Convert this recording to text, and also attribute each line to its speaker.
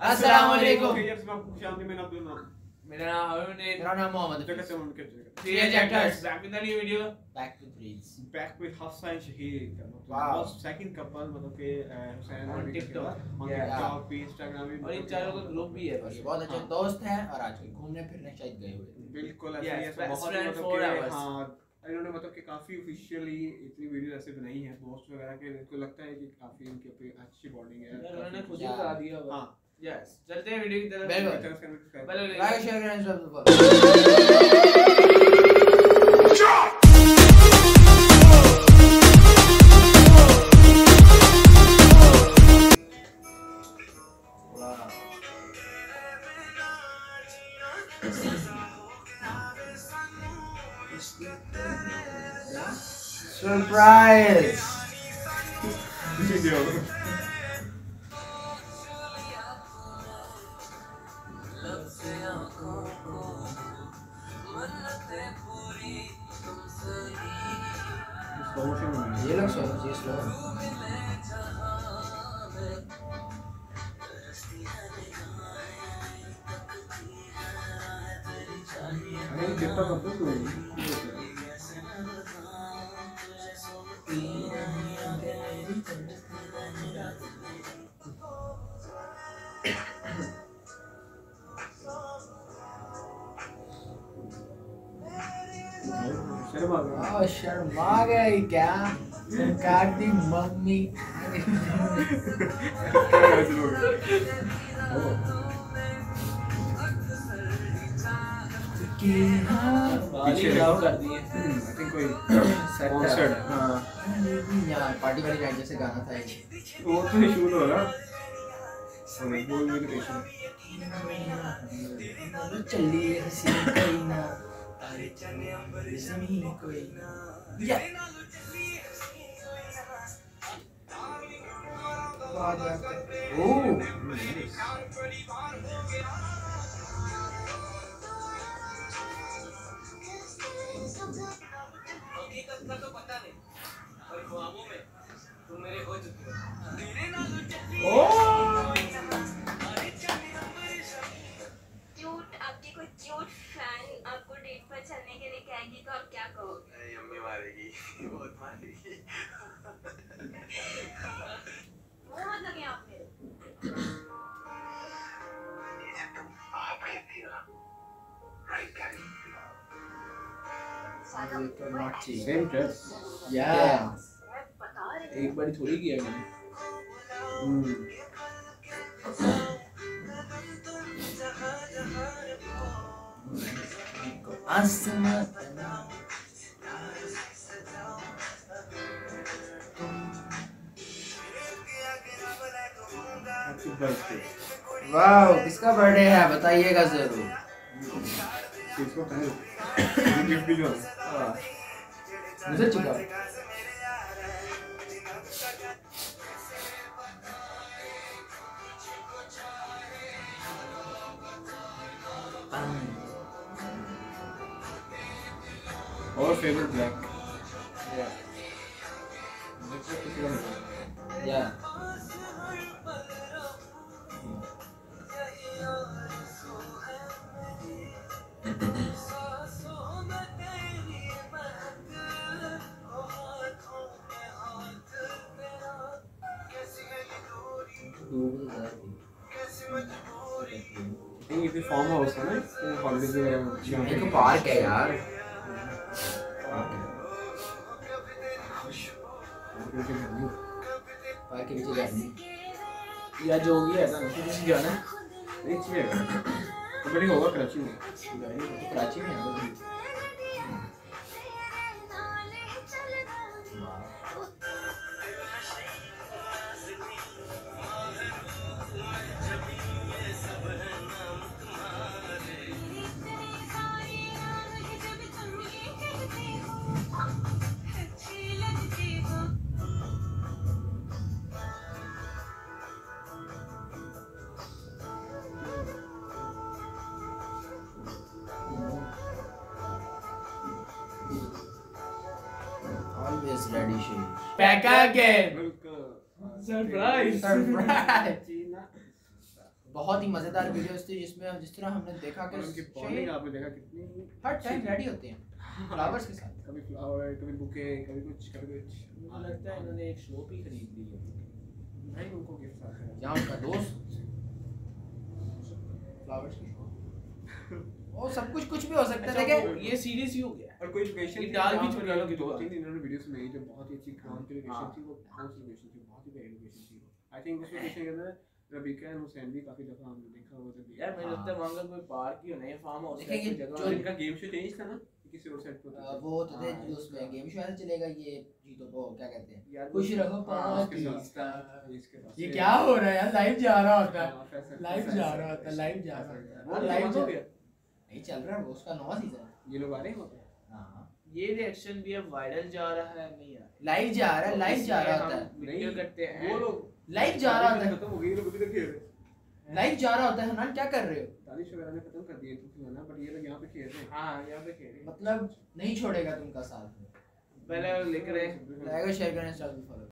Speaker 1: अस्सलाम वालेकुम
Speaker 2: मेरा नाम। अरुण है।
Speaker 1: मेरा नाम Mohammad
Speaker 2: three ejectors back with new video
Speaker 1: back to threes
Speaker 3: back with Hafsa and Shahid मतलब मतलब कि हुसैन और विकी के
Speaker 2: TikTok.
Speaker 3: बाद, on
Speaker 1: Yeah.
Speaker 3: TikTok पे Instagram पे
Speaker 2: और इन चारों का ग्रुप भी है।
Speaker 1: और बहुत अच्छे
Speaker 3: हाँ।
Speaker 1: दोस्त हैं और आजकल घूमने फिरने शायद गए हुए
Speaker 3: बिल्कुल ऐसे ही बहुत मतलब. हाँ इन्होंने मतलब कि काफ़ी ऑफिशियली इतनी वीडियो ऐसे बनाई हैं दोस्त वगैरह के इनको लगता है कि काफ़ी इनकी अपनी अच्छी बॉन्डिंग है।
Speaker 2: यार उन्होंने खुद ही बता दिया
Speaker 3: हाँ।
Speaker 2: यस चलते हैं वीडियो की तरफ़
Speaker 1: बिल्कुल।
Speaker 3: चलो इसका subscribe
Speaker 2: पहले
Speaker 3: करो।
Speaker 1: लाइक शेयर करें subscribe surprise
Speaker 3: video slow motion में है।
Speaker 1: ये लग सो ये स्लो
Speaker 3: अरे कितना कब तक तो शर्म आ गया
Speaker 1: ओ शर्मा गई क्या सरकार दी मम्मी पार्टी वाली नाइट जैसे गाना था
Speaker 3: वो तो नहीं हो रहा। बोल में तो पेशेंट
Speaker 1: चली हसी कोई ना। तारे चने अंबर ज़मीन कोई ना या ओह
Speaker 3: सेम ड्रेस
Speaker 1: या
Speaker 2: एक बार थोड़ी किया मैंने।
Speaker 1: आसमां
Speaker 3: हैप्पी बर्थडे
Speaker 1: किसका बर्थडे है? बताइएगा ज़रूर।
Speaker 3: इसको
Speaker 1: चुका
Speaker 3: और फेवरेट ब्लैक
Speaker 1: या
Speaker 3: ये फार्म हाउस है ना हॉलीडेज वगैरह अच्छी
Speaker 1: एक पार्क है यार। पार्क के पीछे गाड़ी
Speaker 2: या जो भी है ना किसी जाना है
Speaker 3: चाहिए तो बड़ी होगा कराची में
Speaker 1: कराची में है Always ready, she.
Speaker 2: Back again. Surprise.
Speaker 1: Surprise. बहुत ही मज़ेदार वीडियोस थी जिसमें जिस तरह हमने देखा कि
Speaker 3: उनकी बॉन्डिंग आपने देखा कितनी
Speaker 1: हर टाइम रेडी होते हैं। फ्लावर्स के साथ।
Speaker 3: कभी फ्लावर कभी बुके कभी कुछ कभी कुछ।
Speaker 2: मुझे लगता है इन्होंने एक शॉप ही खरीद ली है।
Speaker 3: भाई उनको गिफ्ट आता है
Speaker 1: यहाँ उनका दोस्त। फ्लावर्स की शॉप वो सब कुछ कुछ भी हो सकता है।
Speaker 2: अच्छा,
Speaker 1: देखिए
Speaker 2: ये सीरीज़ ही हो गया।
Speaker 3: और कोई लोकेशन
Speaker 2: डाल भी चुके हैं
Speaker 3: दो। तीन इन्होंने वीडियोस में जो बहुत ही अच्छी ग्राउंड की
Speaker 2: हाँ।
Speaker 3: लोकेशन थी वो कौन सी लोकेशन थी बहुत ही प्यारी लोकेशन थी आई थिंक उस लोकेशन के अंदर रबीका एंड हुसैन भी काफ़ी दफ़ा हमने देखा हुआ था
Speaker 2: यार मुझे लगता है वहाँ का कोई पार्क ही होना है फार्म हाउस
Speaker 1: देखिए, ये
Speaker 2: जगह।
Speaker 1: जो-
Speaker 3: इनका गेम शो चेंज था ना? किसी और था।
Speaker 1: वो होते थे
Speaker 3: हाँ,
Speaker 1: जो उसमें गेम शो ऐसे चलेगा ये जीतो को क्या कहते हैं? खुश रहो
Speaker 3: हाँ,
Speaker 1: पाँच
Speaker 3: उसके साथ-
Speaker 1: तीस
Speaker 3: इसके साथ।
Speaker 1: ये क्या हो रहा है यार? लाइव जा रहा होता। है
Speaker 3: हाँ,
Speaker 1: लाइव जा रहा होता है लाइव जा रहा होता। है
Speaker 2: वो
Speaker 1: लाइव
Speaker 2: हो
Speaker 1: नहीं चल रहा है वो उसका नवा सीज़न
Speaker 3: ये लोग आ रहे हैं
Speaker 1: हाँ
Speaker 2: ये रिएक्शन भी अब वायरल जा रहा है नहीं यार।
Speaker 1: लाइव जा रहा है लाइव जा रहा होता है।
Speaker 2: वीडियो करते हैं।
Speaker 3: वो लोग
Speaker 1: लाइव जा रहा होता है।
Speaker 3: खत्म हो गई लोग अभी तक खेल रहे हैं।
Speaker 1: लाइव जा रहा होता है हनान क्या कर रहे हो?
Speaker 3: दानिश वगैरह ने खत्म कर दिए तो ना बट ये लोग यहाँ पे खेल रहे हैं।
Speaker 2: हाँ यहाँ पे खेल रहे हैं।
Speaker 1: मतलब नहीं छोड़ेगा तुमका साथ में।
Speaker 2: पहले लेकर आए।
Speaker 1: लाइक और शेयर करना चालू फॉलो